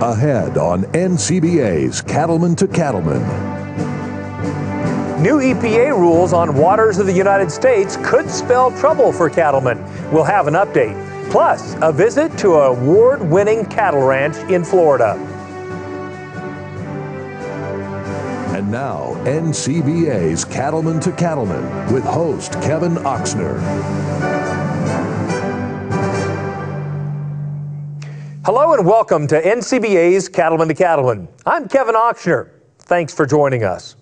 Ahead on NCBA's Cattlemen to Cattlemen. New EPA rules on waters of the United States could spell trouble for cattlemen. We'll have an update. Plus, a visit to a award winning cattle ranch in Florida. And now, NCBA's Cattlemen to Cattlemen with host Kevin Ochsner. Hello and welcome to NCBA's Cattlemen to Cattlemen. I'm Kevin Ochsner. Thanks for joining us.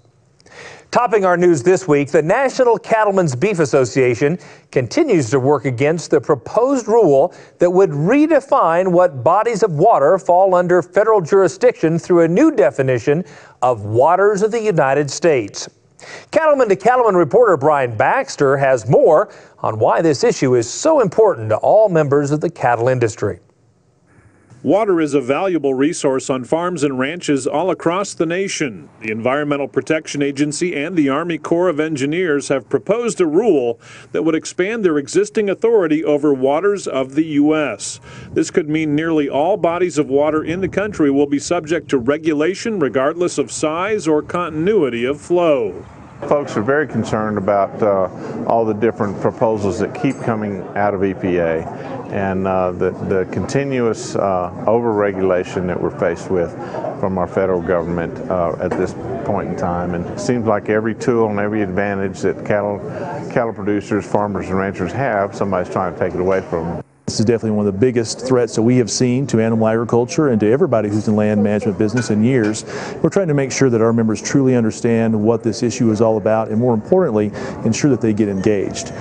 Topping our news this week, the National Cattlemen's Beef Association continues to work against the proposed rule that would redefine what bodies of water fall under federal jurisdiction through a new definition of waters of the United States. Cattlemen to Cattlemen reporter Brian Baxter has more on why this issue is so important to all members of the cattle industry. Water is a valuable resource on farms and ranches all across the nation. The Environmental Protection Agency and the Army Corps of Engineers have proposed a rule that would expand their existing authority over waters of the U.S. This could mean nearly all bodies of water in the country will be subject to regulation regardless of size or continuity of flow. Folks are very concerned about uh, all the different proposals that keep coming out of EPA and uh, the, the, continuous uh, overregulation that we're faced with from our federal government uh, at this point in time. And it seems like every tool and every advantage that cattle, cattle producers, farmers, and ranchers have, somebody's trying to take it away from them. This is definitely one of the biggest threats that we have seen to animal agriculture and to everybody who's in land management business in years. We're trying to make sure that our members truly understand what this issue is all about and more importantly, ensure that they get engaged.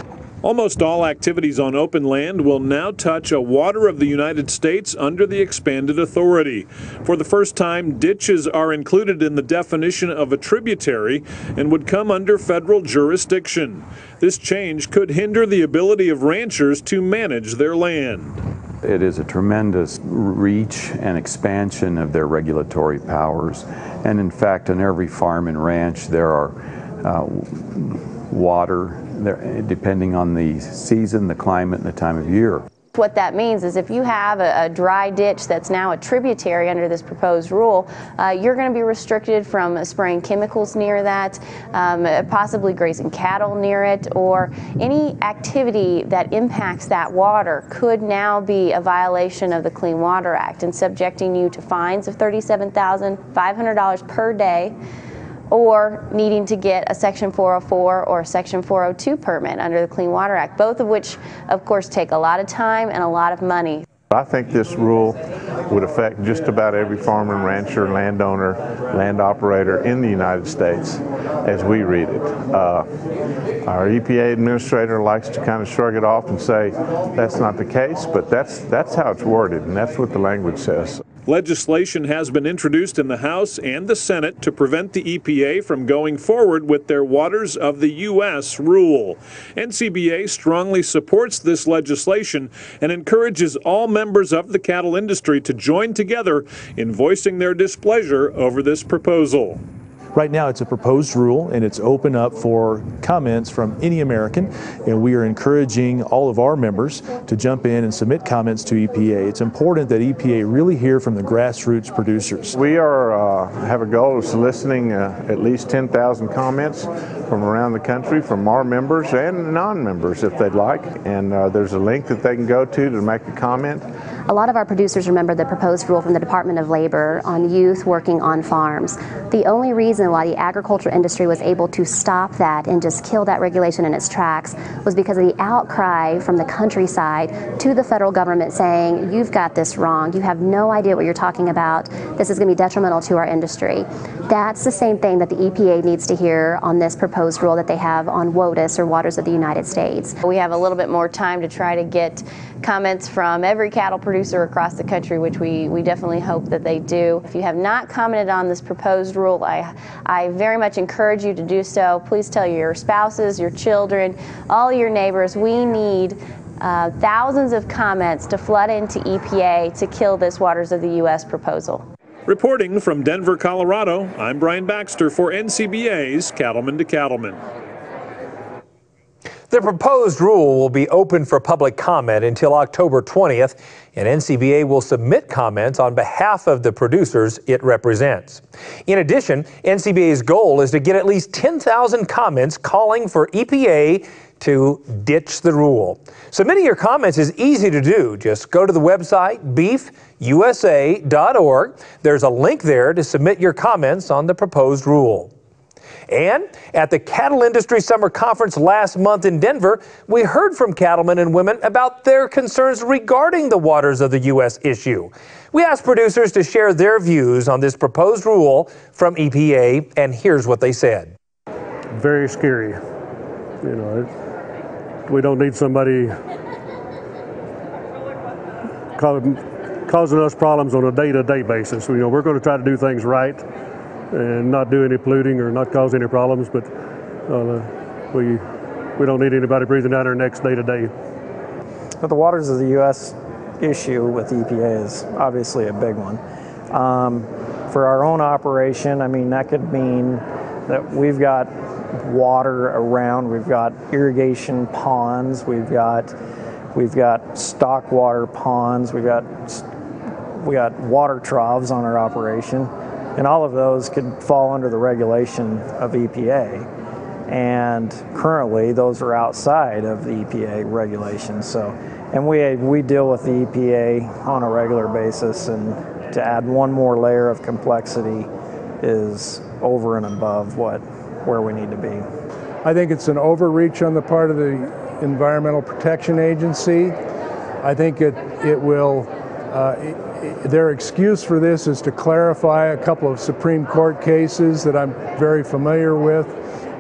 Almost all activities on open land will now touch a water of the United States under the expanded authority. For the first time, ditches are included in the definition of a tributary and would come under federal jurisdiction. This change could hinder the ability of ranchers to manage their land. It is a tremendous reach and expansion of their regulatory powers. And in fact, on every farm and ranch, there are uh, water depending on the season, the climate, and the time of year. What that means is if you have a, a, dry ditch that's now a tributary under this proposed rule, uh, you're going to be restricted from spraying chemicals near that, um, possibly grazing cattle near it, or any activity that impacts that water could now be a violation of the Clean Water Act. And subjecting you to fines of $37,500 per day or needing to get a Section 404 or Section 402 permit under the Clean Water Act, both of which, of course, take a lot of time and a lot of money. I think this rule would affect just about every farmer and rancher, landowner, land operator in the United States as we read it. Uh, our EPA administrator likes to kind of shrug it off and say that's not the case, but that's, that's how it's worded, and that's what the language says. Legislation has been introduced in the House and the Senate to prevent the EPA from going forward with their Waters of the U.S. rule. NCBA strongly supports this legislation and encourages all members of the cattle industry to join together in voicing their displeasure over this proposal. Right now, it's a proposed rule and it's open up for comments from any American. And we are encouraging all of our members to jump in and submit comments to EPA. It's important that EPA really hear from the grassroots producers. We are uh, have a goal of soliciting uh, at least 10,000 comments from around the country from our members and non-members if they'd like. And uh, there's a link that they can go to to make a comment. A lot of our producers remember the proposed rule from the Department of Labor on youth working on farms. The only reason why the agriculture industry was able to stop that and just kill that regulation in its tracks was because of the outcry from the countryside to the federal government saying, you've got this wrong, you have no idea what you're talking about, this is going to be detrimental to our industry. That's the same thing that the EPA needs to hear on this proposed rule that they have on WOTUS or Waters of the United States. We have a little bit more time to try to get comments from every cattle producer across the country, which we, we definitely hope that they do. If you have not commented on this proposed rule, I, I very much encourage you to do so. Please tell your spouses, your children, all your neighbors. We need uh, thousands of comments to flood into EPA to kill this Waters of the U.S. proposal. Reporting from Denver, Colorado, I'm Brian Baxter for NCBA's Cattlemen to Cattlemen. The proposed rule will be open for public comment until October 20th, and NCBA will submit comments on behalf of the producers it represents. In addition, NCBA's goal is to get at least 10,000 comments calling for EPA to ditch the rule. Submitting your comments is easy to do. Just go to the website beefusa.org. There's a link there to submit your comments on the proposed rule. And at the Cattle Industry Summer Conference last month in Denver, we heard from cattlemen and women about their concerns regarding the waters of the U.S. issue. We asked producers to share their views on this proposed rule from EPA, and here's what they said. Very scary. You know, it, we don't need somebody causing us problems on a day-to-day basis. You know, we're going to try to do things right and not do any polluting or not cause any problems. But uh, we we don't need anybody breathing down our necks day to day. But the waters of the U.S. issue with EPA is obviously a big one. Um, for our own operation, I mean that could mean that we've got water around, we've got irrigation ponds, we've got we've got stock water ponds, we've got we got water troughs on our operation and all of those could fall under the regulation of EPA. And currently, those are outside of the EPA regulations. So, and we we deal with the EPA on a regular basis, and to add one more layer of complexity is over and above what where we need to be. I think it's an overreach on the part of the Environmental Protection Agency. I think it it will. Uh, their excuse for this is to clarify a couple of Supreme Court cases that I'm very familiar with.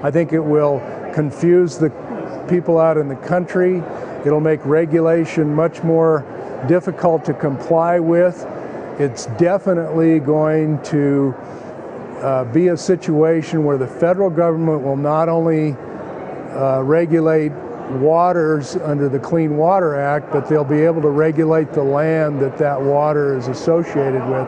I think it will confuse the people out in the country. It'll make regulation much more difficult to comply with. It's definitely going to uh, be a situation where the federal government will not only uh, regulate waters under the Clean Water Act, but they'll be able to regulate the land that that water is associated with.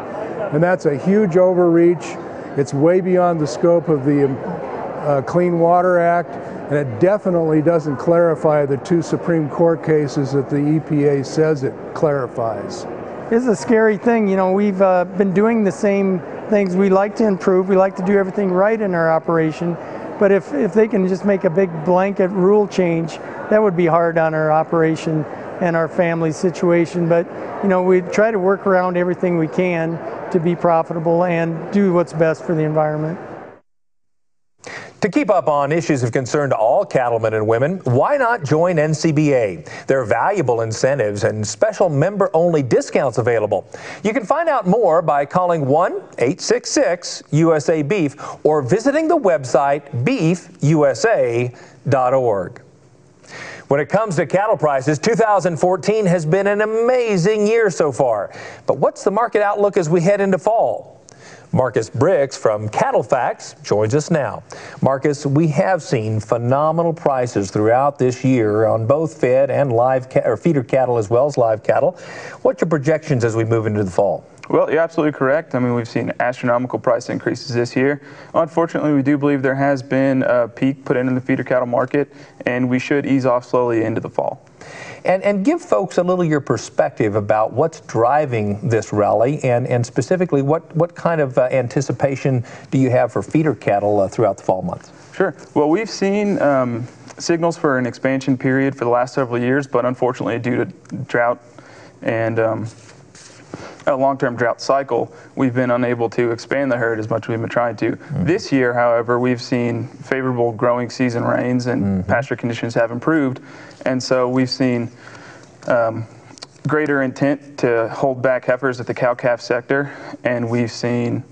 And that's a huge overreach. It's way beyond the scope of the uh, Clean Water Act, and it definitely doesn't clarify the two Supreme Court cases that the EPA says it clarifies. It's a scary thing. You know, we've uh, been doing the same things. We like to improve. We like to do everything right in our operation but if, if they can just make a big blanket rule change, that would be hard on our operation and our family situation. But you know, we try to work around everything we can to be profitable and do what's best for the environment. To keep up on issues of concern to all cattlemen and women, why not join NCBA? There are valuable incentives and special member only discounts available. You can find out more by calling 1 866 USA Beef or visiting the website beefusa.org. When it comes to cattle prices, 2014 has been an amazing year so far. But what's the market outlook as we head into fall? Marcus Bricks from CattleFax joins us now. Marcus, we have seen phenomenal prices throughout this year on both fed and live ca- or feeder cattle as well as live cattle. What's your projections as we move into the fall? Well, you're absolutely correct. I mean, we've seen astronomical price increases this year. Unfortunately, we do believe there has been a peak put into the feeder cattle market, and we should ease off slowly into the fall. And, and give folks a little your perspective about what's driving this rally and, and specifically what, what kind of uh, anticipation do you have for feeder cattle uh, throughout the fall months? Sure. Well, we've seen um, signals for an expansion period for the last several years, but unfortunately, due to drought and um, a long-term drought cycle, we've been unable to expand the herd as much as we've been trying to. Mm-hmm. This year, however, we've seen favorable growing season rains and mm-hmm. pasture conditions have improved, and so we've seen um, greater intent to hold back heifers at the cow-calf sector, and we've seen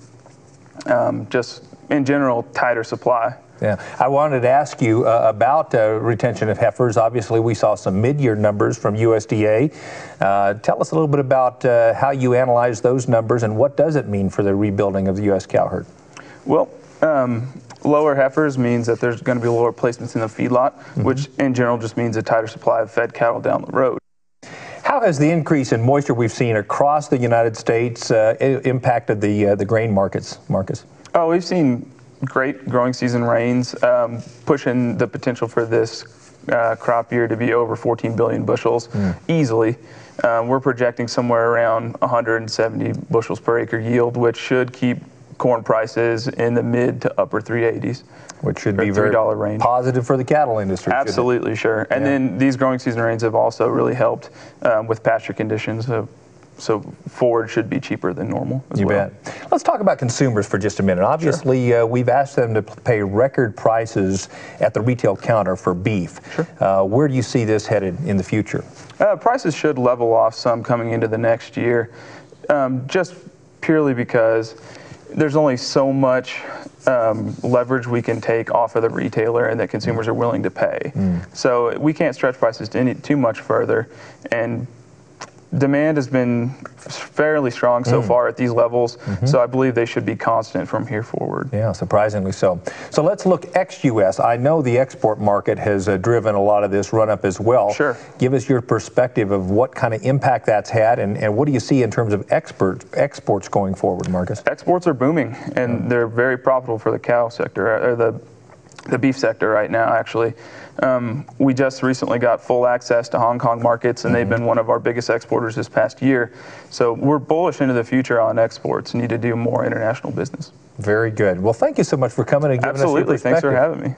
um, just in general tighter supply. Yeah, I wanted to ask you uh, about uh, retention of heifers. Obviously, we saw some mid-year numbers from USDA. Uh, tell us a little bit about uh, how you analyze those numbers and what does it mean for the rebuilding of the U.S. cow herd? Well, um, lower heifers means that there's going to be lower placements in the feedlot, mm-hmm. which in general just means a tighter supply of fed cattle down the road. How has the increase in moisture we've seen across the United States uh, impacted the uh, the grain markets, Marcus? Oh, we've seen great growing season rains, um, pushing the potential for this uh, crop year to be over 14 billion bushels easily. Um, we're projecting somewhere around 170 bushels per acre yield, which should keep corn prices in the mid to upper 380s. Which should be very $3 range. positive for the cattle industry. Absolutely, sure. And Yeah. then these growing season rains have also really helped um, with pasture conditions. So, so forage should be cheaper than normal as You well. bet. Let's talk about consumers for just a minute. Obviously, uh, we've asked them to pay record prices at the retail counter for beef. Uh, where do you see this headed in the future? Uh, prices should level off some coming into the next year, um, just purely because there's only so much um, leverage we can take off of the retailer and that consumers are willing to pay. So we can't stretch prices to any, too much further. And demand has been fairly strong so Mm. far at these levels, so I believe they should be constant from here forward. Yeah, surprisingly so. So let's look ex-U.S. I know the export market has uh, driven a lot of this run up as well. Sure. Give us your perspective of what kind of impact that's had, and, and what do you see in terms of export exports going forward, Marcus? Exports are booming, and they're very profitable for the cow sector or the the beef sector right now. Actually, um, we just recently got full access to Hong Kong markets, and they've been one of our biggest exporters this past year. So we're bullish into the future on exports. Need to do more international business. Very good. Well, thank you so much for coming and giving Absolutely. us your perspective. Absolutely, Thanks for having me.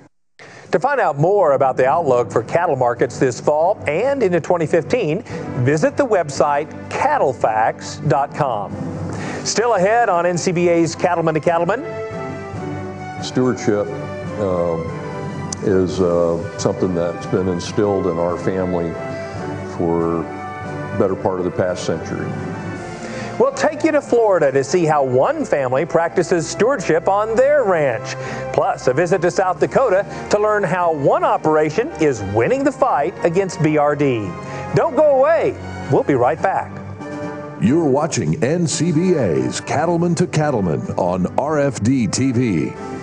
To find out more about the outlook for cattle markets this fall and into 2015, visit the website cattlefax.com. Still ahead on NCBA's Cattlemen to Cattlemen. Stewardship um, is uh, something that's been instilled in our family for better part of the past century. We'll take you to Florida to see how one family practices stewardship on their ranch. Plus, a visit to South Dakota to learn how one operation is winning the fight against BRD. Don't go away. We'll be right back. You're watching NCBA's Cattlemen to Cattlemen on RFD TV.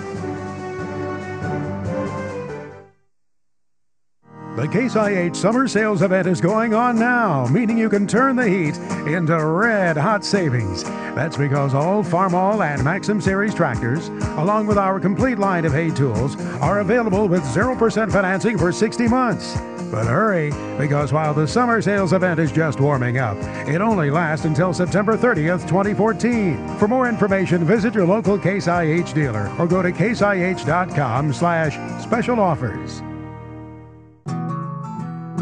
The Case IH summer sales event is going on now, meaning you can turn the heat into red hot savings. That's because all Farmall and Maxxum Series tractors, along with our complete line of hay tools, are available with 0% financing for 60 months. But hurry, because while the summer sales event is just warming up, it only lasts until September 30th, 2014. For more information, visit your local Case IH dealer or go to caseih.com slash special offers.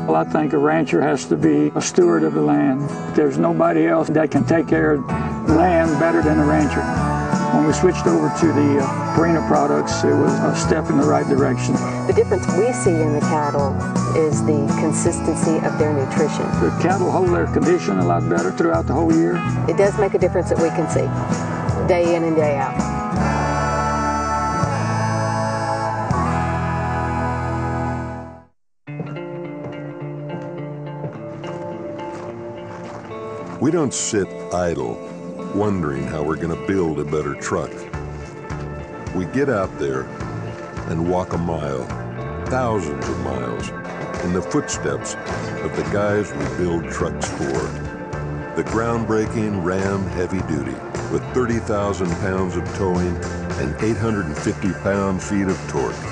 Well, I think a rancher has to be a steward of the land. There's nobody else that can take care of land better than a rancher. When we switched over to the uh, Purina products, it was a step in the right direction. The difference we see in the cattle is the consistency of their nutrition. The cattle hold their condition a lot better throughout the whole year. It does make a difference that we can see day in and day out. We don't sit idle wondering how we're going to build a better truck. We get out there and walk a mile, thousands of miles, in the footsteps of the guys we build trucks for. The groundbreaking Ram Heavy Duty with 30,000 pounds of towing and 850 pound feet of torque.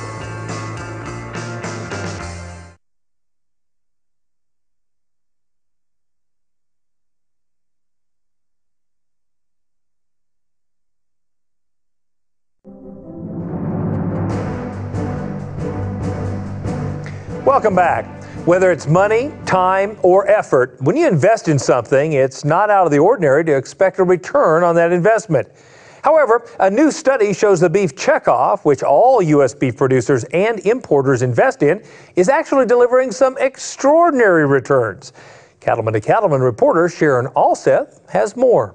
Welcome back. Whether it's money, time, or effort, when you invest in something, it's not out of the ordinary to expect a return on that investment. However, a new study shows the beef checkoff, which all U.S. beef producers and importers invest in, is actually delivering some extraordinary returns. Cattlemen to Cattlemen reporter Sharon Alseth has more.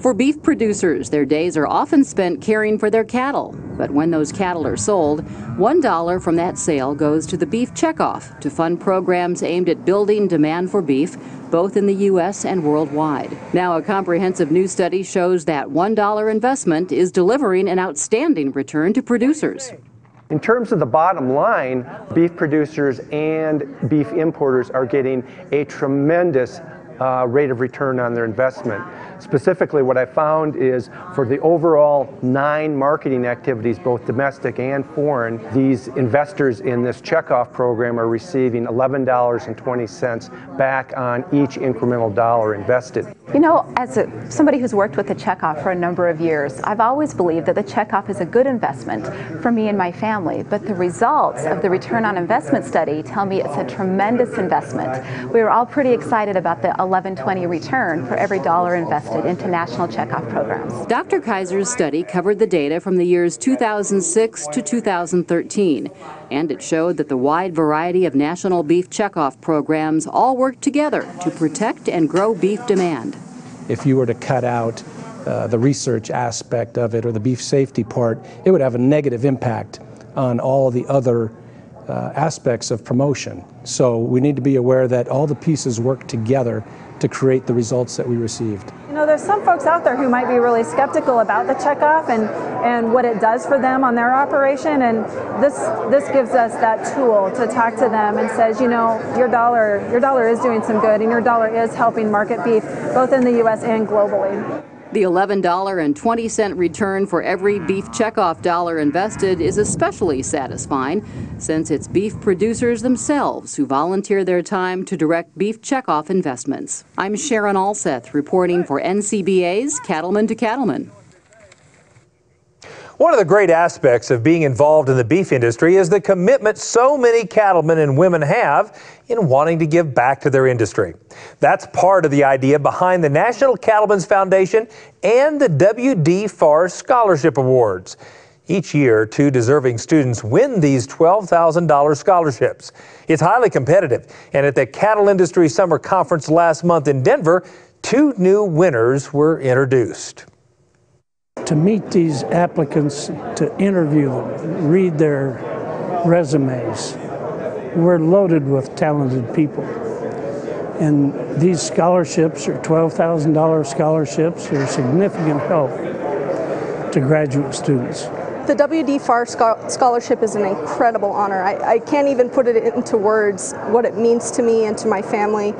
For beef producers, their days are often spent caring for their cattle. But when those cattle are sold, $1 from that sale goes to the beef checkoff to fund programs aimed at building demand for beef, both in the U.S. and worldwide. Now, a comprehensive new study shows that $1 investment is delivering an outstanding return to producers. In terms of the bottom line, beef producers and beef importers are getting a tremendous uh, rate of return on their investment. Specifically, what I found is for the overall nine marketing activities, both domestic and foreign, these investors in this checkoff program are receiving $11.20 back on each incremental dollar invested. You know, as a, somebody who's worked with the checkoff for a number of years, I've always believed that the checkoff is a good investment for me and my family. But the results of the return on investment study tell me it's a tremendous investment. We were all pretty excited about the 1120 return for every dollar invested into national checkoff programs. Dr. Kaiser's study covered the data from the years 2006 to 2013, and it showed that the wide variety of national beef checkoff programs all work together to protect and grow beef demand. If you were to cut out uh, the research aspect of it or the beef safety part, it would have a negative impact on all the other uh, aspects of promotion. So we need to be aware that all the pieces work together to create the results that we received. You know, there's some folks out there who might be really skeptical about the checkoff and, and what it does for them on their operation. And this this gives us that tool to talk to them and says, you know, your dollar your dollar is doing some good and your dollar is helping market beef both in the US and globally. The $11.20 return for every beef checkoff dollar invested is especially satisfying since it's beef producers themselves who volunteer their time to direct beef checkoff investments. I'm Sharon Alseth reporting for NCBA's Cattlemen to Cattlemen. One of the great aspects of being involved in the beef industry is the commitment so many cattlemen and women have in wanting to give back to their industry. That's part of the idea behind the National Cattlemen's Foundation and the W.D. Farr Scholarship Awards. Each year, two deserving students win these $12,000 scholarships. It's highly competitive, and at the Cattle Industry Summer Conference last month in Denver, two new winners were introduced to meet these applicants, to interview them, read their resumes. We're loaded with talented people. And these scholarships are $12,000 scholarships. They're significant help to graduate students. The W.D. Farr Scholarship is an incredible honor. I, I can't even put it into words what it means to me and to my family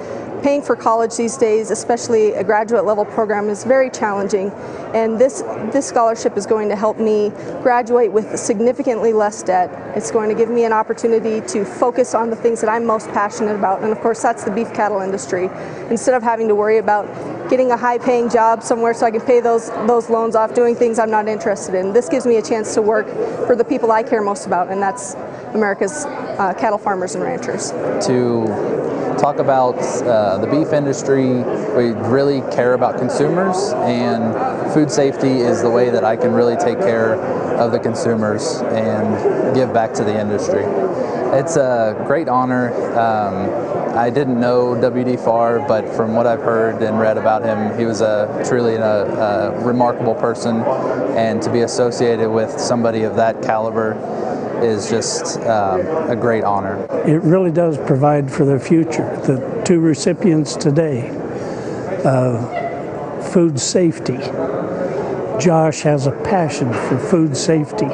paying for college these days, especially a graduate level program, is very challenging. And this, this scholarship is going to help me graduate with significantly less debt. It's going to give me an opportunity to focus on the things that I'm most passionate about. And of course, that's the beef cattle industry. Instead of having to worry about getting a high paying job somewhere so I can pay those, those loans off, doing things I'm not interested in, this gives me a chance to work for the people I care most about, and that's America's uh, cattle farmers and ranchers. To talk about uh, the beef industry. We really care about consumers, and food safety is the way that I can really take care of the consumers and give back to the industry. It's a great honor. Um, I didn't know W.D. Farr, but from what I've heard and read about him, he was a truly a, a remarkable person, and to be associated with somebody of that caliber is just um, a great honor. It really does provide for their future. The two recipients today, uh, food safety. Josh has a passion for food safety.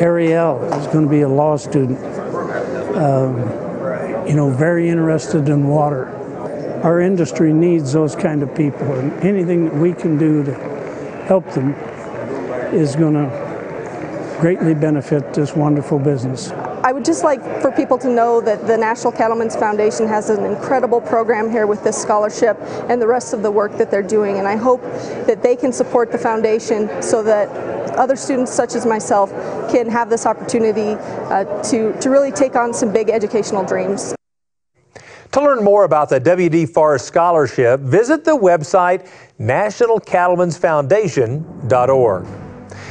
Ariel is going to be a law student, um, you know, very interested in water. Our industry needs those kind of people, and anything that we can do to help them is going to greatly benefit this wonderful business. I would just like for people to know that the National Cattlemen's Foundation has an incredible program here with this scholarship and the rest of the work that they're doing. And I hope that they can support the foundation so that other students such as myself can have this opportunity uh, to, to really take on some big educational dreams. To learn more about the W.D. Farr Scholarship, visit the website nationalcattlemensfoundation.org.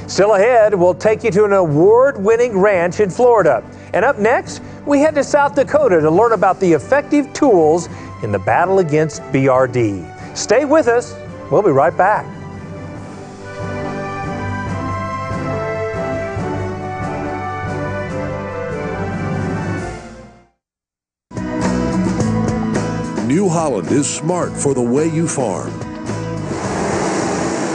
Still ahead, we'll take you to an award winning ranch in Florida. And up next, we head to South Dakota to learn about the effective tools in the battle against BRD. Stay with us, we'll be right back. New Holland is smart for the way you farm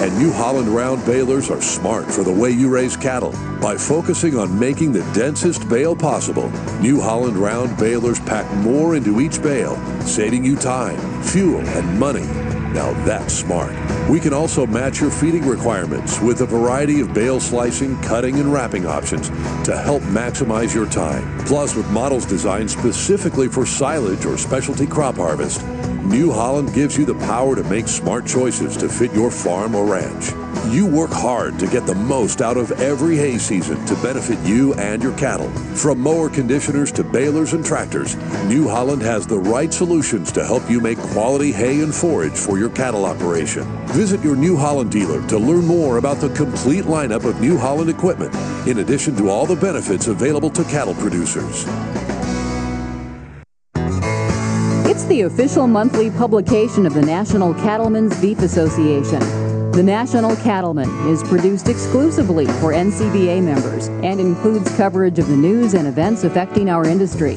And New Holland round balers are smart for the way you raise cattle. By focusing on making the densest bale possible, New Holland round balers pack more into each bale, saving you time, fuel, and money. Now that's smart. We can also match your feeding requirements with a variety of bale slicing, cutting, and wrapping options to help maximize your time. Plus, with models designed specifically for silage or specialty crop harvest, New Holland gives you the power to make smart choices to fit your farm or ranch. You work hard to get the most out of every hay season to benefit you and your cattle. From mower conditioners to balers and tractors, New Holland has the right solutions to help you make quality hay and forage for your cattle operation. Visit your New Holland dealer to learn more about the complete lineup of New Holland equipment, in addition to all the benefits available to cattle producers. The official monthly publication of the National Cattlemen's Beef Association. The National Cattleman is produced exclusively for NCBA members and includes coverage of the news and events affecting our industry.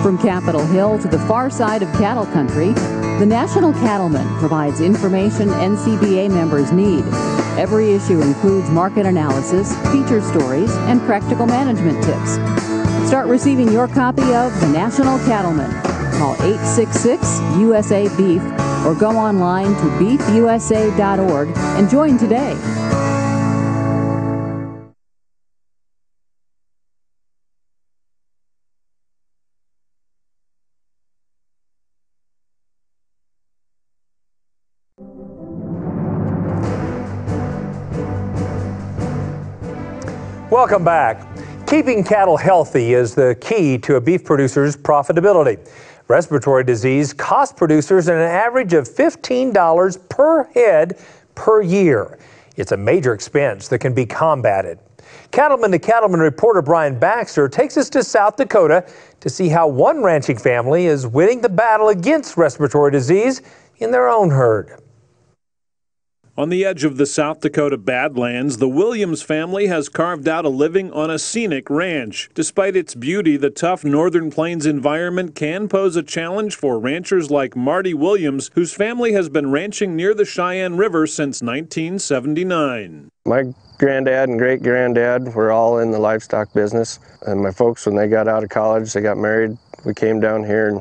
From Capitol Hill to the far side of cattle country, the National Cattleman provides information NCBA members need. Every issue includes market analysis, feature stories, and practical management tips. Start receiving your copy of The National Cattleman. Call 866 USA Beef or go online to beefusa.org and join today. Welcome back. Keeping cattle healthy is the key to a beef producer's profitability. Respiratory disease costs producers an average of $15 per head per year. It's a major expense that can be combated. Cattlemen to Cattlemen reporter Brian Baxter takes us to South Dakota to see how one ranching family is winning the battle against respiratory disease in their own herd. On the edge of the South Dakota Badlands, the Williams family has carved out a living on a scenic ranch. Despite its beauty, the tough northern plains environment can pose a challenge for ranchers like Marty Williams, whose family has been ranching near the Cheyenne River since 1979. My granddad and great granddad were all in the livestock business, and my folks, when they got out of college, they got married. We came down here in,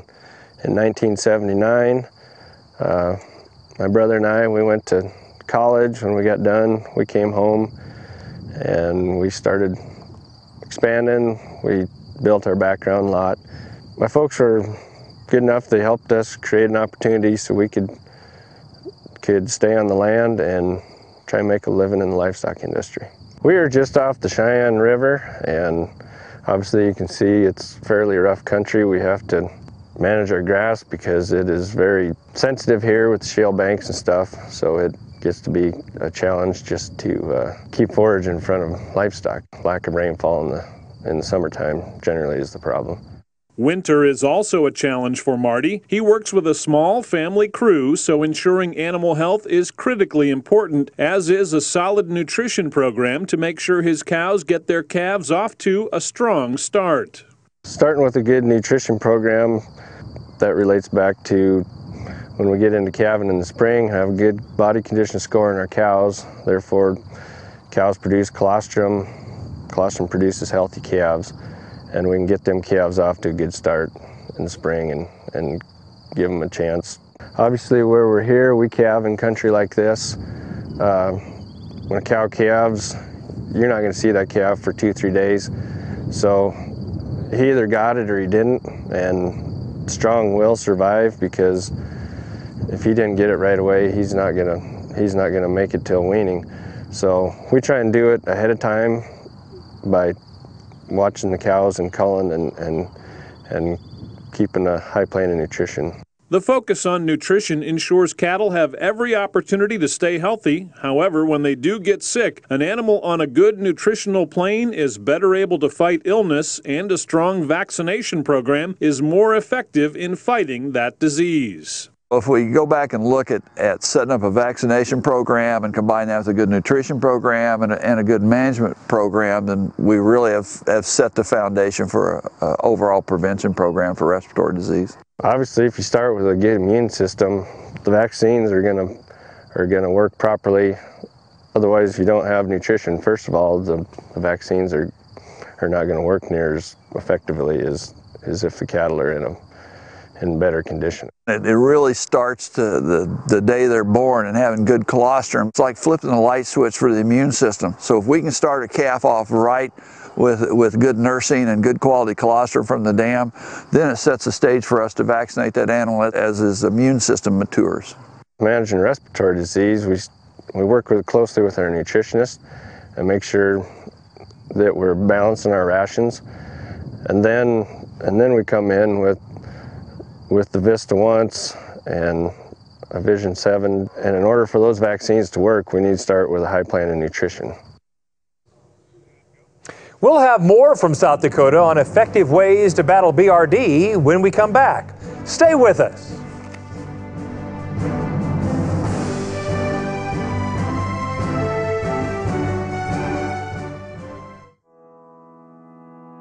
in 1979. Uh, my brother and I, we went to college. When we got done, we came home and we started expanding. We built our background lot. My folks were good enough, they helped us create an opportunity so we could could stay on the land and try and make a living in the livestock industry. We are just off the Cheyenne River and obviously you can see it's fairly rough country. We have to manage our grass because it is very sensitive here with shale banks and stuff so it gets to be a challenge just to uh, keep forage in front of livestock. Lack of rainfall in the, in the summertime generally is the problem. Winter is also a challenge for Marty. He works with a small family crew, so ensuring animal health is critically important, as is a solid nutrition program to make sure his cows get their calves off to a strong start. Starting with a good nutrition program that relates back to when we get into calving in the spring, have a good body condition score in our cows. Therefore, cows produce colostrum. Colostrum produces healthy calves, and we can get them calves off to a good start in the spring and, and give them a chance. Obviously, where we're here, we calve in country like this. Uh, when a cow calves, you're not going to see that calf for two, three days. So he either got it or he didn't, and strong will survive because if he didn't get it right away, he's not gonna he's not gonna make it till weaning. So we try and do it ahead of time by watching the cows and culling and and and keeping a high plane of nutrition. The focus on nutrition ensures cattle have every opportunity to stay healthy. However, when they do get sick, an animal on a good nutritional plane is better able to fight illness, and a strong vaccination program is more effective in fighting that disease. If we go back and look at, at setting up a vaccination program and combine that with a good nutrition program and a, and a good management program, then we really have, have set the foundation for an overall prevention program for respiratory disease. Obviously, if you start with a good immune system, the vaccines are going to are going to work properly. Otherwise, if you don't have nutrition, first of all, the, the vaccines are, are not going to work near as effectively as, as if the cattle are in a in better condition. It, it really starts to the, the day they're born and having good colostrum. It's like flipping the light switch for the immune system. So if we can start a calf off right with, with good nursing and good quality colostrum from the dam, then it sets the stage for us to vaccinate that animal as his immune system matures. Managing respiratory disease, we, we work with, closely with our nutritionist and make sure that we're balancing our rations. And then, and then we come in with with the Vista Once and a Vision 7. And in order for those vaccines to work, we need to start with a high plan of nutrition. We'll have more from South Dakota on effective ways to battle BRD when we come back. Stay with us.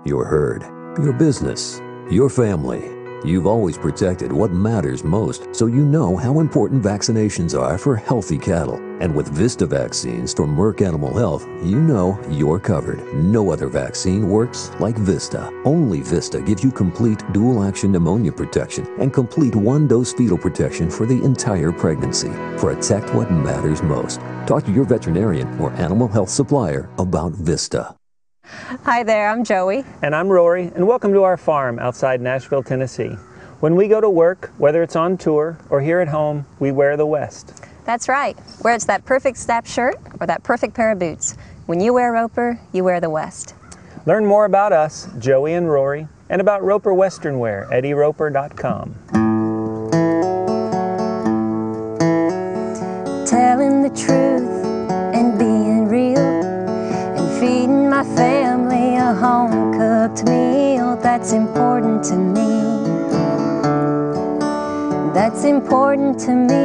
Your herd, your business, your family. You've always protected what matters most, so you know how important vaccinations are for healthy cattle. And with Vista vaccines from Merck Animal Health, you know you're covered. No other vaccine works like Vista. Only Vista gives you complete dual action pneumonia protection and complete one dose fetal protection for the entire pregnancy. Protect what matters most. Talk to your veterinarian or animal health supplier about Vista. Hi there, I'm Joey. And I'm Rory, and welcome to our farm outside Nashville, Tennessee. When we go to work, whether it's on tour or here at home, we wear the West. That's right. Whether it's that perfect snap shirt or that perfect pair of boots. When you wear Roper, you wear the West. Learn more about us, Joey and Rory, and about Roper Western Wear at eroper.com. Telling the truth a home cooked meal that's important to me. That's important to me.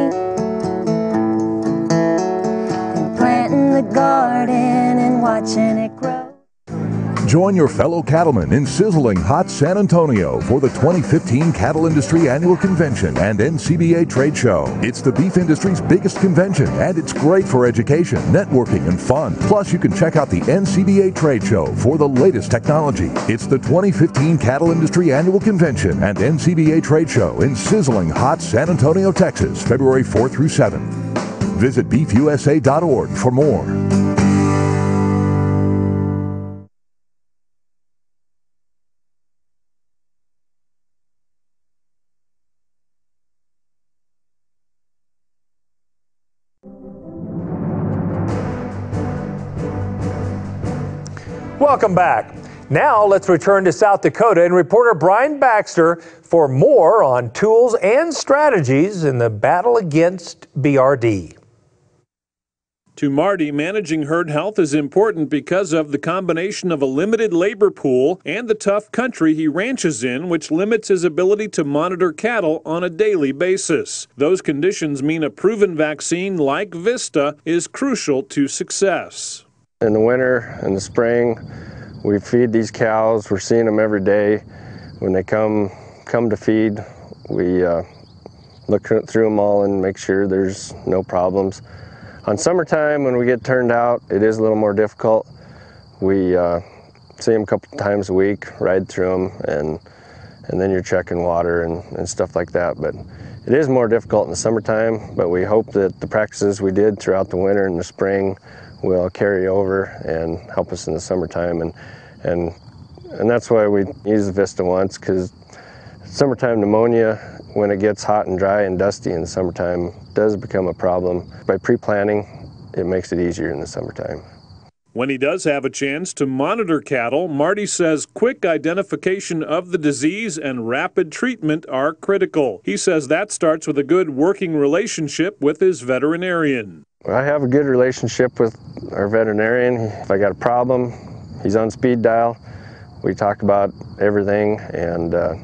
And planting the garden and watching it grow. Join your fellow cattlemen in sizzling hot San Antonio for the 2015 Cattle Industry Annual Convention and NCBA Trade Show. It's the beef industry's biggest convention, and it's great for education, networking, and fun. Plus, you can check out the NCBA Trade Show for the latest technology. It's the 2015 Cattle Industry Annual Convention and NCBA Trade Show in sizzling hot San Antonio, Texas, February 4 through 7. Visit beefusa.org for more. Welcome back. Now let's return to South Dakota and reporter Brian Baxter for more on tools and strategies in the battle against BRD. To Marty, managing herd health is important because of the combination of a limited labor pool and the tough country he ranches in, which limits his ability to monitor cattle on a daily basis. Those conditions mean a proven vaccine like Vista is crucial to success. In the winter and the spring, we feed these cows. We're seeing them every day. When they come come to feed, we uh, look through them all and make sure there's no problems. On summertime, when we get turned out, it is a little more difficult. We uh, see them a couple times a week, ride through them, and and then you're checking water and, and stuff like that. But it is more difficult in the summertime, but we hope that the practices we did throughout the winter and the spring will carry over and help us in the summertime. And, and, and that's why we use the Vista once, because summertime pneumonia, when it gets hot and dry and dusty in the summertime, does become a problem. By pre-planning, it makes it easier in the summertime. When he does have a chance to monitor cattle, Marty says quick identification of the disease and rapid treatment are critical. He says that starts with a good working relationship with his veterinarian. I have a good relationship with our veterinarian. If I got a problem, he's on speed dial. We talk about everything, and uh,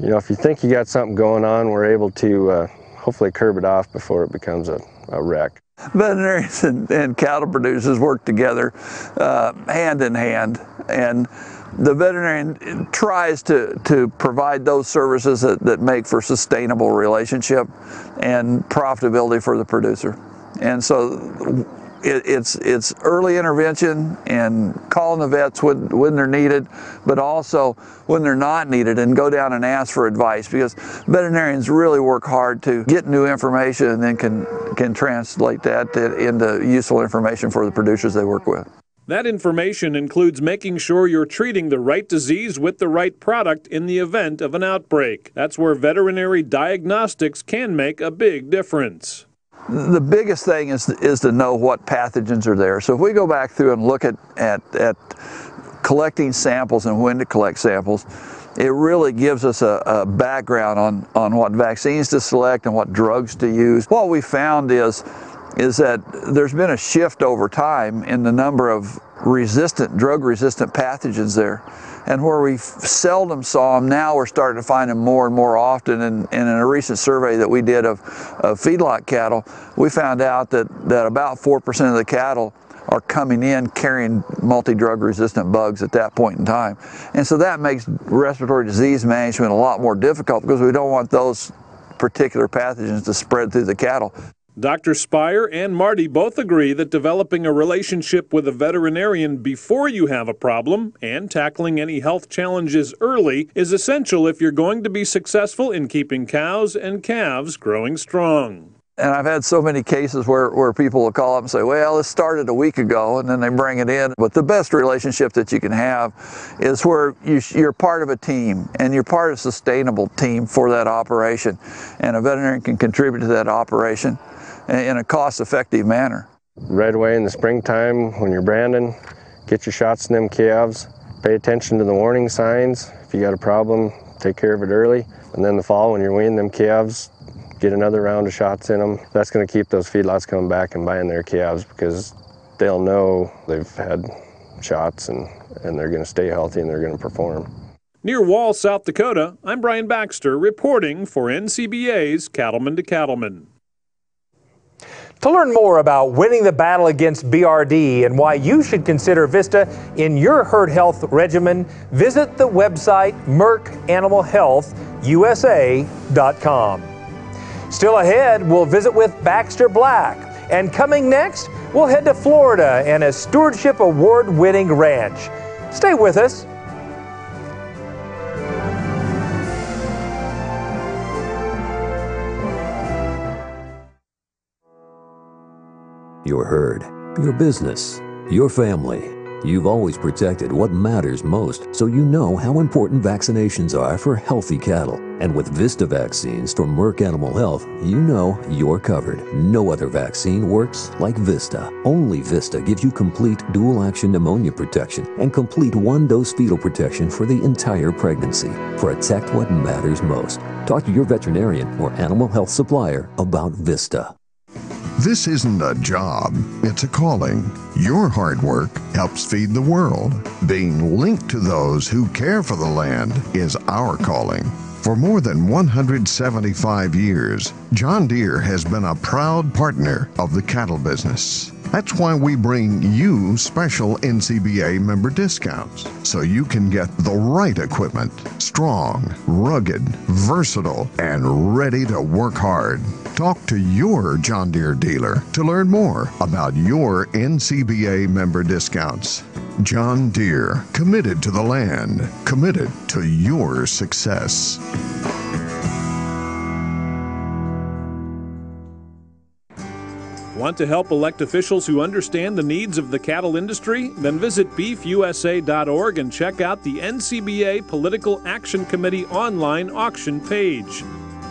you know, if you think you got something going on, we're able to uh, hopefully curb it off before it becomes a, a wreck. Veterinarians and, and cattle producers work together uh, hand in hand, and the veterinarian tries to, to provide those services that, that make for sustainable relationship and profitability for the producer. And so it, it's it's early intervention and calling the vets when, when they're needed, but also when they're not needed and go down and ask for advice because veterinarians really work hard to get new information and then can can translate that into useful information for the producers they work with. That information includes making sure you're treating the right disease with the right product in the event of an outbreak. That's where veterinary diagnostics can make a big difference the biggest thing is, is to know what pathogens are there. So if we go back through and look at, at, at collecting samples and when to collect samples, it really gives us a, a, background on, on what vaccines to select and what drugs to use. What we found is, is that there's been a shift over time in the number of resistant, drug resistant pathogens there and where we seldom saw them, now we're starting to find them more and more often. And, and in a recent survey that we did of, of feedlot cattle, we found out that, that about 4% of the cattle are coming in carrying multi-drug resistant bugs at that point in time. And so that makes respiratory disease management a lot more difficult because we don't want those particular pathogens to spread through the cattle. Dr. Spire and Marty both agree that developing a relationship with a veterinarian before you have a problem and tackling any health challenges early is essential if you're going to be successful in keeping cows and calves growing strong. And I've had so many cases where, where people will call up and say, well, this started a week ago, and then they bring it in. But the best relationship that you can have is where you, you're part of a team and you're part of a sustainable team for that operation. And a veterinarian can contribute to that operation in a cost-effective manner. Right away in the springtime when you're branding, get your shots in them calves, pay attention to the warning signs. If you got a problem, take care of it early. And then the fall when you're weaning them calves, get another round of shots in them. That's going to keep those feedlots coming back and buying their calves because they'll know they've had shots and, and they're going to stay healthy and they're going to perform. Near Wall, South Dakota, I'm Brian Baxter reporting for NCBA's Cattlemen to Cattlemen. To learn more about winning the battle against BRD and why you should consider Vista in your herd health regimen, visit the website MerckAnimalHealthUSA.com. Still ahead, we'll visit with Baxter Black. And coming next, we'll head to Florida and a Stewardship Award winning ranch. Stay with us. Your herd, your business, your family. You've always protected what matters most, so you know how important vaccinations are for healthy cattle. And with Vista vaccines from Merck Animal Health, you know you're covered. No other vaccine works like Vista. Only Vista gives you complete dual action pneumonia protection and complete one dose fetal protection for the entire pregnancy. Protect what matters most. Talk to your veterinarian or animal health supplier about Vista. This isn't a job, it's a calling. Your hard work helps feed the world. Being linked to those who care for the land is our calling. For more than 175 years, John Deere has been a proud partner of the cattle business. That's why we bring you special NCBA member discounts so you can get the right equipment strong, rugged, versatile, and ready to work hard. Talk to your John Deere dealer to learn more about your NCBA member discounts. John Deere, committed to the land, committed to your success. Want to help elect officials who understand the needs of the cattle industry? Then visit beefusa.org and check out the NCBA Political Action Committee online auction page.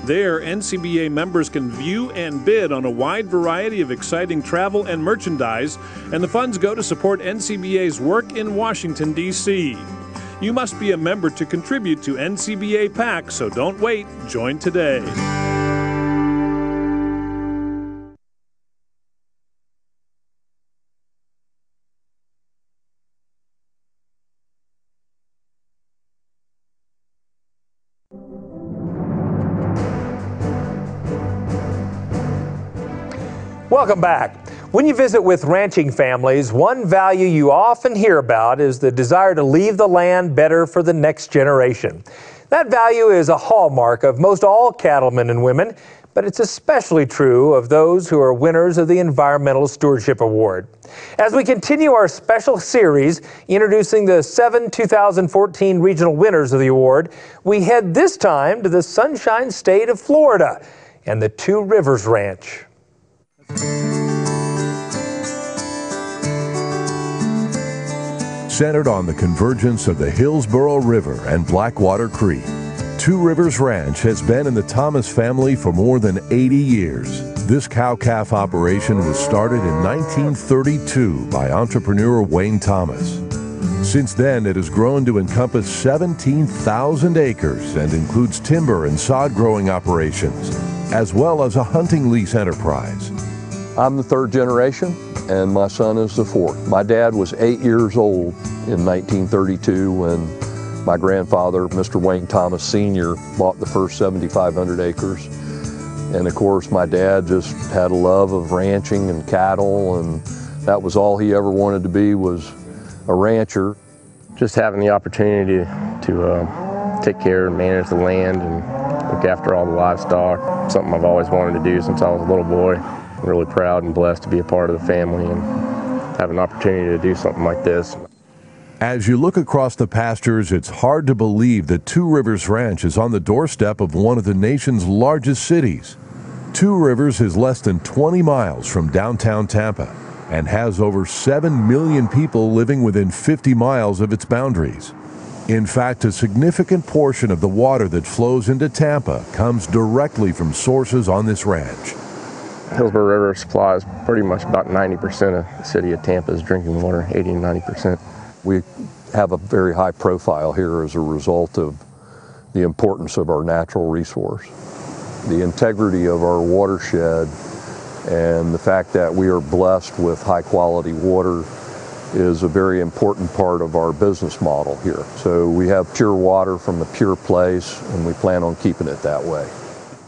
There, NCBA members can view and bid on a wide variety of exciting travel and merchandise, and the funds go to support NCBA's work in Washington, D.C. You must be a member to contribute to NCBA PAC, so don't wait. Join today. Welcome back. When you visit with ranching families, one value you often hear about is the desire to leave the land better for the next generation. That value is a hallmark of most all cattlemen and women, but it's especially true of those who are winners of the Environmental Stewardship Award. As we continue our special series introducing the seven 2014 regional winners of the award, we head this time to the Sunshine State of Florida and the Two Rivers Ranch. Centered on the convergence of the Hillsborough River and Blackwater Creek, Two Rivers Ranch has been in the Thomas family for more than 80 years. This cow-calf operation was started in 1932 by entrepreneur Wayne Thomas. Since then, it has grown to encompass 17,000 acres and includes timber and sod growing operations, as well as a hunting lease enterprise. I'm the third generation, and my son is the fourth. My dad was eight years old in 1932 when my grandfather, Mr. Wayne Thomas Sr., bought the first 7,500 acres. And of course, my dad just had a love of ranching and cattle, and that was all he ever wanted to be was a rancher. Just having the opportunity to uh, take care and manage the land and look after all the livestock, something I've always wanted to do since I was a little boy. I'm really proud and blessed to be a part of the family and have an opportunity to do something like this. As you look across the pastures, it's hard to believe that Two Rivers Ranch is on the doorstep of one of the nation's largest cities. Two Rivers is less than 20 miles from downtown Tampa and has over 7 million people living within 50 miles of its boundaries. In fact, a significant portion of the water that flows into Tampa comes directly from sources on this ranch. Hillsborough River supplies pretty much about 90% of the city of Tampa's drinking water, 80 to 90%. We have a very high profile here as a result of the importance of our natural resource. The integrity of our watershed and the fact that we are blessed with high quality water is a very important part of our business model here. So we have pure water from a pure place and we plan on keeping it that way.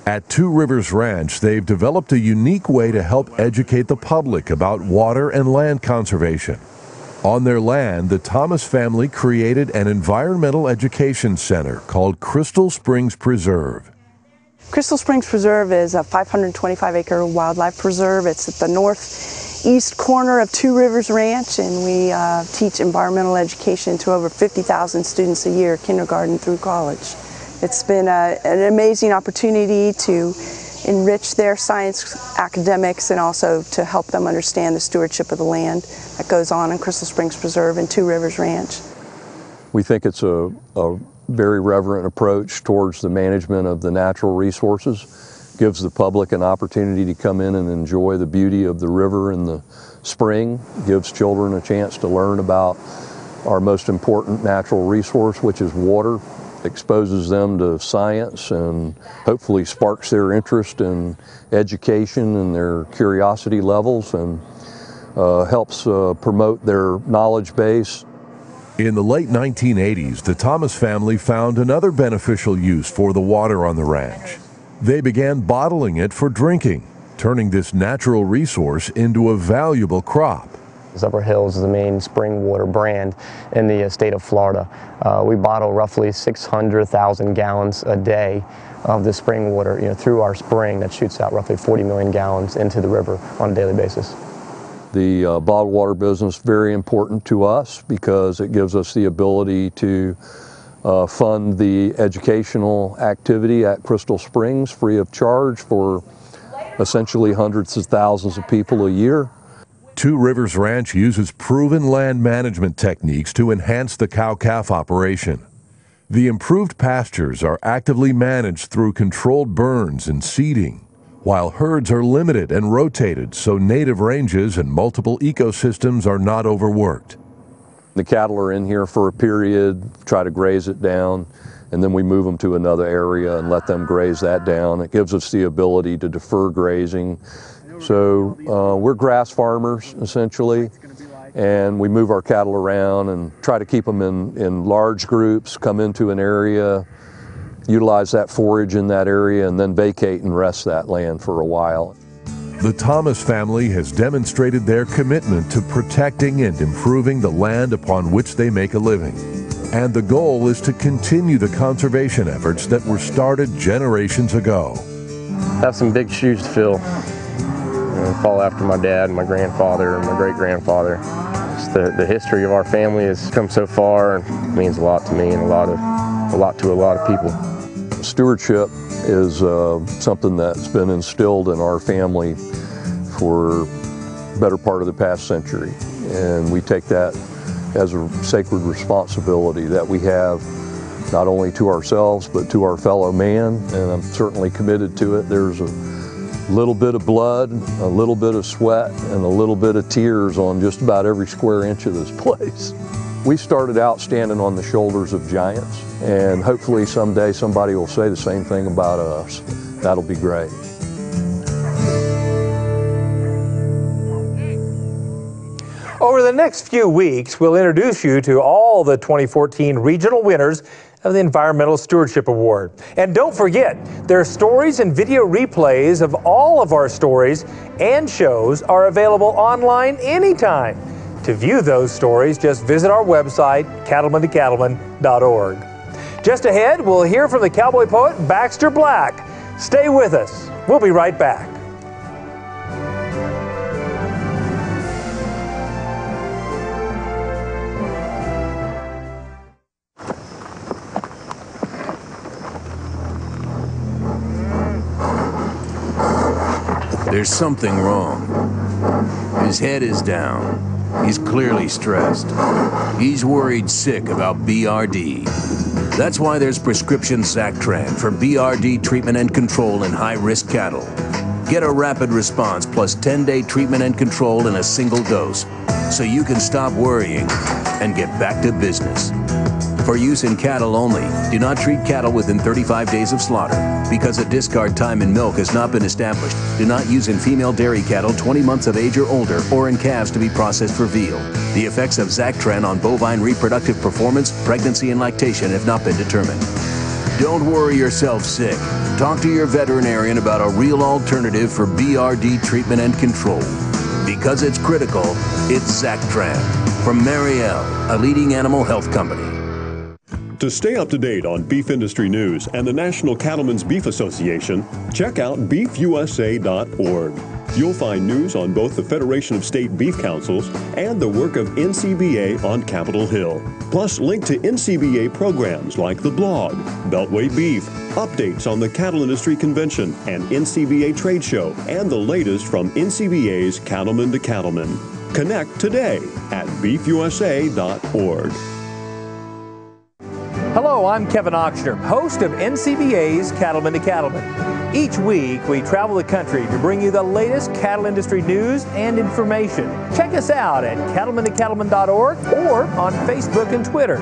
At Two Rivers Ranch, they've developed a unique way to help educate the public about water and land conservation. On their land, the Thomas family created an environmental education center called Crystal Springs Preserve. Crystal Springs Preserve is a 525 acre wildlife preserve. It's at the northeast corner of Two Rivers Ranch, and we uh, teach environmental education to over 50,000 students a year, kindergarten through college. It's been a, an amazing opportunity to enrich their science academics and also to help them understand the stewardship of the land that goes on in Crystal Springs Preserve and Two Rivers Ranch. We think it's a, a very reverent approach towards the management of the natural resources. Gives the public an opportunity to come in and enjoy the beauty of the river and the spring. Gives children a chance to learn about our most important natural resource, which is water exposes them to science and hopefully sparks their interest in education and their curiosity levels and uh, helps uh, promote their knowledge base. In the late 1980s, the Thomas family found another beneficial use for the water on the ranch. They began bottling it for drinking, turning this natural resource into a valuable crop. Zephyrhills is the main spring water brand in the uh, state of Florida. Uh, we bottle roughly 600,000 gallons a day of the spring water you know, through our spring that shoots out roughly 40 million gallons into the river on a daily basis. The uh, bottled water business very important to us because it gives us the ability to uh, fund the educational activity at Crystal Springs free of charge for essentially hundreds of thousands of people a year. Two Rivers Ranch uses proven land management techniques to enhance the cow-calf operation. The improved pastures are actively managed through controlled burns and seeding, while herds are limited and rotated so native ranges and multiple ecosystems are not overworked. The cattle are in here for a period, try to graze it down, and then we move them to another area and let them graze that down. It gives us the ability to defer grazing so uh, we're grass farmers essentially, and we move our cattle around and try to keep them in, in large groups, come into an area, utilize that forage in that area, and then vacate and rest that land for a while. The Thomas family has demonstrated their commitment to protecting and improving the land upon which they make a living. And the goal is to continue the conservation efforts that were started generations ago. Have some big shoes to fill. Know, fall after my dad, and my grandfather, and my great grandfather. The, the history of our family has come so far and means a lot to me and a lot of a lot to a lot of people. Stewardship is uh, something that's been instilled in our family for better part of the past century. And we take that as a sacred responsibility that we have not only to ourselves but to our fellow man and I'm certainly committed to it. There's a little bit of blood, a little bit of sweat and a little bit of tears on just about every square inch of this place. We started out standing on the shoulders of giants and hopefully someday somebody will say the same thing about us. That'll be great. Over the next few weeks, we'll introduce you to all the 2014 regional winners of the Environmental Stewardship Award. And don't forget, their stories and video replays of all of our stories and shows are available online anytime. To view those stories, just visit our website, cattlementocattlemen.org. Just ahead, we'll hear from the cowboy poet Baxter Black. Stay with us. We'll be right back. There's something wrong. His head is down. He's clearly stressed. He's worried sick about BRD. That's why there's prescription Zactran for BRD treatment and control in high-risk cattle. Get a rapid response plus 10-day treatment and control in a single dose so you can stop worrying and get back to business. For use in cattle only, do not treat cattle within 35 days of slaughter. Because a discard time in milk has not been established, do not use in female dairy cattle 20 months of age or older or in calves to be processed for veal. The effects of Zactran on bovine reproductive performance, pregnancy, and lactation have not been determined. Don't worry yourself sick. Talk to your veterinarian about a real alternative for BRD treatment and control. Because it's critical, it's Zactran from Merial, a leading animal health company. To stay up to date on beef industry news and the National Cattlemen's Beef Association, check out beefusa.org. You'll find news on both the Federation of State Beef Councils and the work of NCBA on Capitol Hill. Plus, link to NCBA programs like the blog, Beltway Beef, updates on the Cattle Industry Convention and NCBA Trade Show, and the latest from NCBA's Cattlemen to Cattlemen. Connect today at beefusa.org. I'm Kevin Ochsner, host of NCBA's Cattlemen to Cattlemen. Each week, we travel the country to bring you the latest cattle industry news and information. Check us out at cattlementocattlemen.org or on Facebook and Twitter.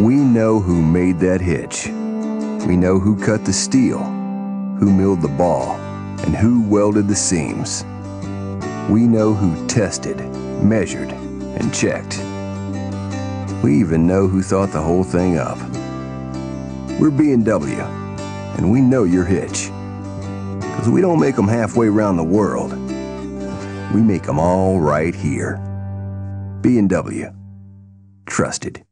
We know who made that hitch. We know who cut the steel, who milled the ball, and who welded the seams. We know who tested, measured, and checked. We even know who thought the whole thing up. We're B&W, and we know your hitch. Because we don't make them halfway around the world. We make them all right here. B&W. Trusted.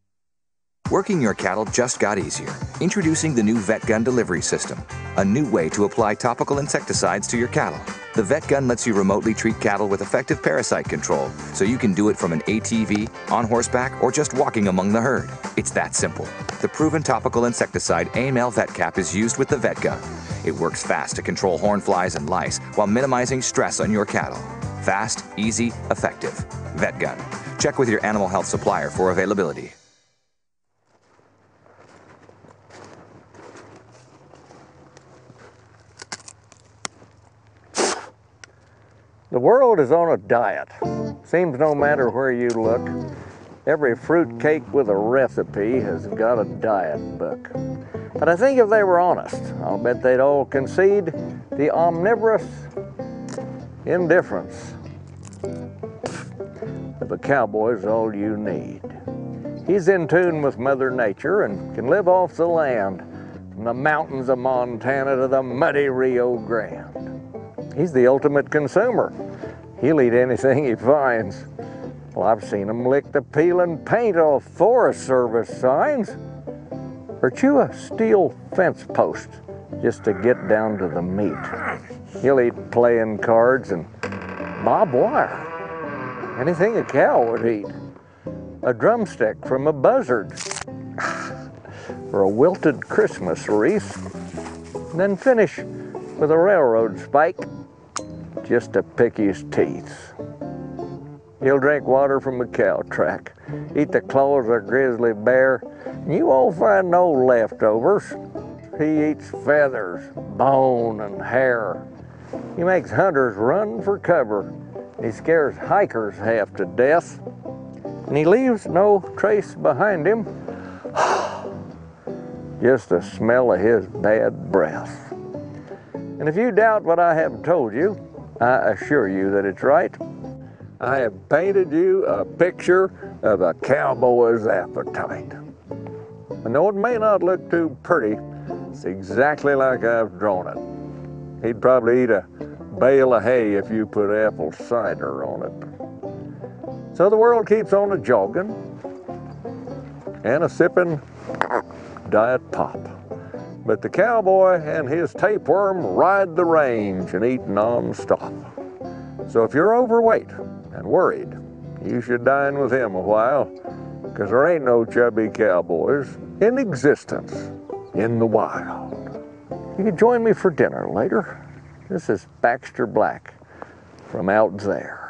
Working your cattle just got easier. Introducing the new Vet Gun delivery system, a new way to apply topical insecticides to your cattle. The Vet Gun lets you remotely treat cattle with effective parasite control, so you can do it from an ATV, on horseback, or just walking among the herd. It's that simple. The proven topical insecticide AML VetCap is used with the Vet Gun. It works fast to control horn flies and lice while minimizing stress on your cattle. Fast, easy, effective. Vet Gun. Check with your animal health supplier for availability. The world is on a diet. Seems no matter where you look, every fruit cake with a recipe has got a diet book. But I think if they were honest, I'll bet they'd all concede the omnivorous indifference. of a cowboy is all you need. He's in tune with Mother Nature and can live off the land, from the mountains of Montana to the muddy Rio Grande. He's the ultimate consumer. He'll eat anything he finds. Well, I've seen him lick the peel and paint off Forest Service signs or chew a steel fence post just to get down to the meat. He'll eat playing cards and barbed wire. Anything a cow would eat. A drumstick from a buzzard. or a wilted Christmas wreath. And then finish with a railroad spike just to pick his teeth. He'll drink water from a cow track, eat the claws of a grizzly bear, and you won't find no leftovers. He eats feathers, bone, and hair. He makes hunters run for cover. He scares hikers half to death. And he leaves no trace behind him, just the smell of his bad breath. And if you doubt what I have told you, I assure you that it's right. I have painted you a picture of a cowboy's appetite. And though it may not look too pretty, it's exactly like I've drawn it. He'd probably eat a bale of hay if you put apple cider on it. So the world keeps on a jogging and a sipping diet pop. But the cowboy and his tapeworm ride the range and eat non-stop. So if you're overweight and worried, you should dine with him a while, because there ain't no chubby cowboys in existence in the wild. You can join me for dinner later. This is Baxter Black from out there.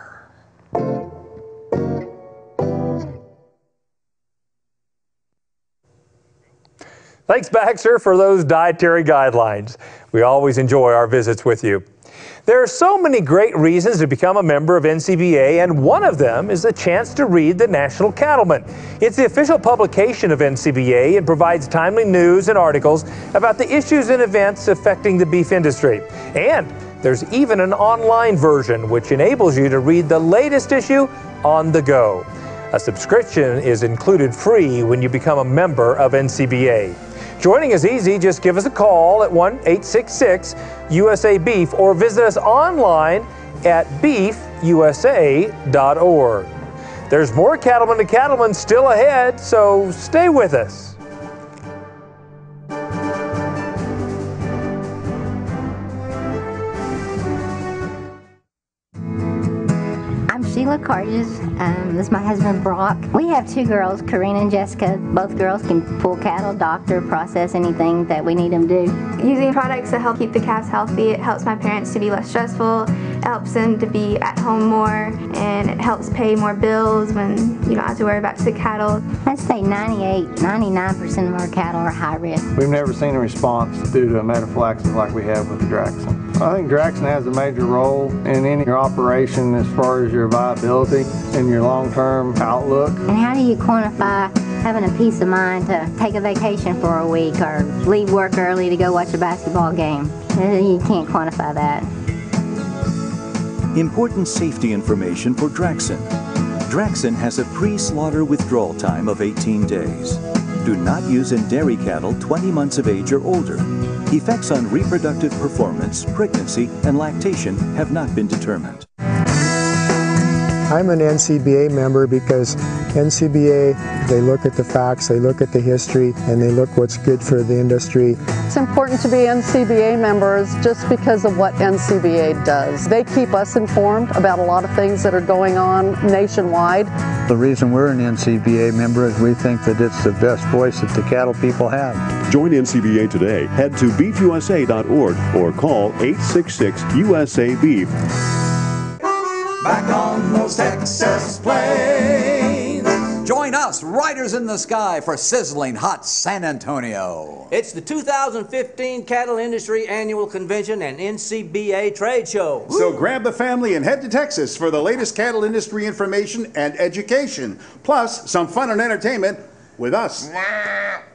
Thanks, Baxter, for those dietary guidelines. We always enjoy our visits with you. There are so many great reasons to become a member of NCBA, and one of them is the chance to read the National Cattlemen. It's the official publication of NCBA and provides timely news and articles about the issues and events affecting the beef industry. And there's even an online version which enables you to read the latest issue on the go. A subscription is included free when you become a member of NCBA. Joining is easy. Just give us a call at 1 866 USA Beef or visit us online at beefusa.org. There's more Cattlemen to Cattlemen still ahead, so stay with us. I'm Carges. Um, this is my husband Brock. We have two girls, Karina and Jessica. Both girls can pull cattle, doctor, process anything that we need them to do. Using products that help keep the calves healthy, it helps my parents to be less stressful, it helps them to be at home more, and it helps pay more bills when you don't have to worry about sick cattle. I'd say 98, 99% of our cattle are high risk. We've never seen a response due to a metaphylaxis like we have with the Draxxin. I think Draxxin has a major role in any operation as far as your viability and your long-term outlook. And how do you quantify having a peace of mind to take a vacation for a week or leave work early to go watch a basketball game? Uh, You can't quantify that. Important safety information for Draxxin. Draxxin has a pre-slaughter withdrawal time of 18 days. Do not use in dairy cattle 20 months of age or older. Effects on reproductive performance, pregnancy, and lactation have not been determined. I'm an NCBA member because NCBA, they look at the facts, they look at the history, and they look what's good for the industry. It's important to be NCBA members just because of what NCBA does. They keep us informed about a lot of things that are going on nationwide. The reason we're an NCBA member is we think that it's the best voice that the cattle people have. Join NCBA today. Head to beefusa.org or call 866 USA Beef. Back on those Texas plains. Join us, Riders in the Sky, for sizzling hot San Antonio. It's the 2015 Cattle Industry Annual Convention and NCBA Trade Show. So grab the family and head to Texas for the latest cattle industry information and education, plus some fun and entertainment with us.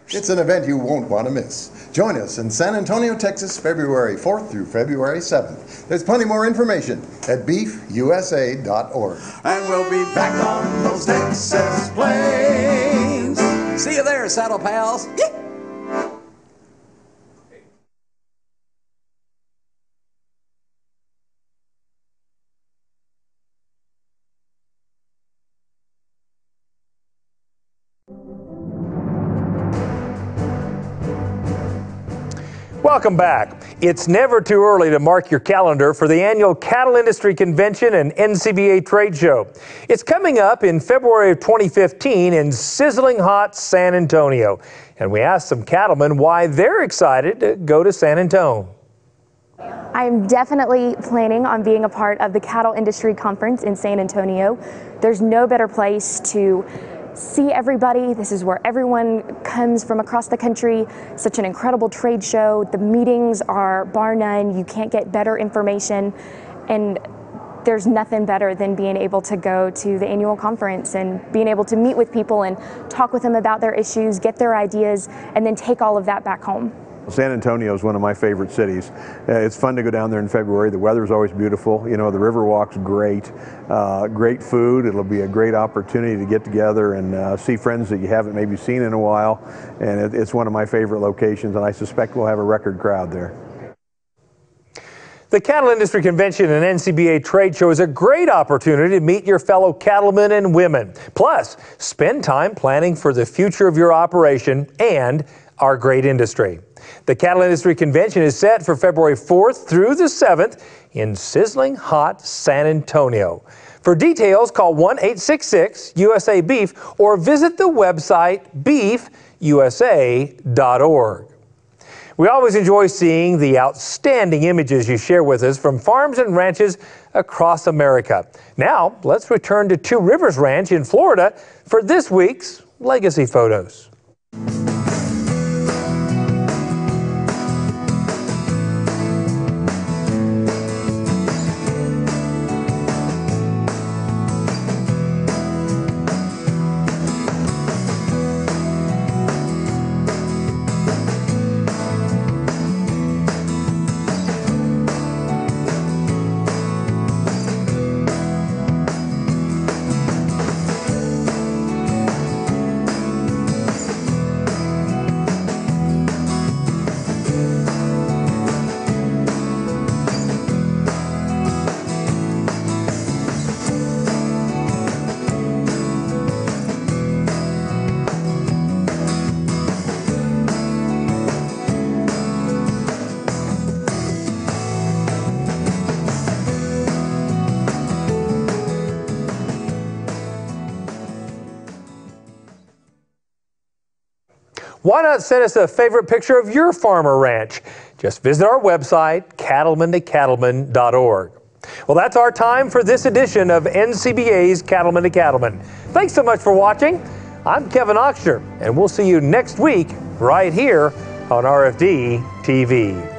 It's an event you won't want to miss. Join us in San Antonio, Texas, February 4th through February 7th. There's plenty more information at beefusa.org. And we'll be back on those Texas plains. See you there, saddle pals. Welcome back. It's never too early to mark your calendar for the annual Cattle Industry Convention and NCBA Trade Show. It's coming up in February of 2015 in sizzling hot San Antonio. And we asked some cattlemen why they're excited to go to San Antonio. I'm definitely planning on being a part of the Cattle Industry Conference in San Antonio. There's no better place to see everybody. This is where everyone comes from across the country. Such an incredible trade show. The meetings are bar none. You can't get better information. And there's nothing better than being able to go to the annual conference and being able to meet with people and talk with them about their issues, get their ideas, and then take all of that back home. San Antonio is one of my favorite cities. Uh, it's fun to go down there in February. The weather is always beautiful. You know, the Riverwalk's great. Uh, great food. It'll be a great opportunity to get together and uh, see friends that you haven't maybe seen in a while. And it, it's one of my favorite locations, and I suspect we'll have a record crowd there. The Cattle Industry Convention and NCBA Trade Show is a great opportunity to meet your fellow cattlemen and women. Plus, spend time planning for the future of your operation and our great industry. The Cattle Industry Convention is set for February 4th through the 7th in sizzling hot San Antonio. For details, call 1 866 USA Beef or visit the website beefusa.org. We always enjoy seeing the outstanding images you share with us from farms and ranches across America. Now, let's return to Two Rivers Ranch in Florida for this week's Legacy Photos. Why not send us a favorite picture of your farm or ranch? Just visit our website, cattlementocattlemen.org. Well, that's our time for this edition of NCBA's Cattlemen to Cattlemen. Thanks so much for watching. I'm Kevin Ochsner, and we'll see you next week right here on RFD TV.